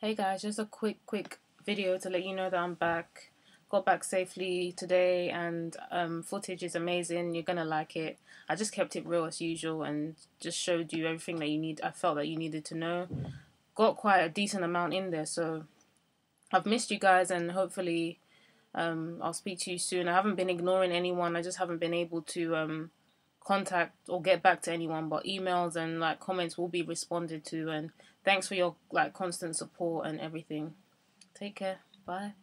Hey guys, just a quick, quick video to let you know that I'm back. Got back safely today and um, footage is amazing. You're gonna like it. I just kept it real as usual and just showed you everything that you need. I felt that you needed to know. Got quite a decent amount in there, so I've missed you guys and hopefully um, I'll speak to you soon. I haven't been ignoring anyone. I just haven't been able to um, contact or get back to anyone, but emails and like comments will be responded to. And thanks for your like constant support and everything. Take care. Bye.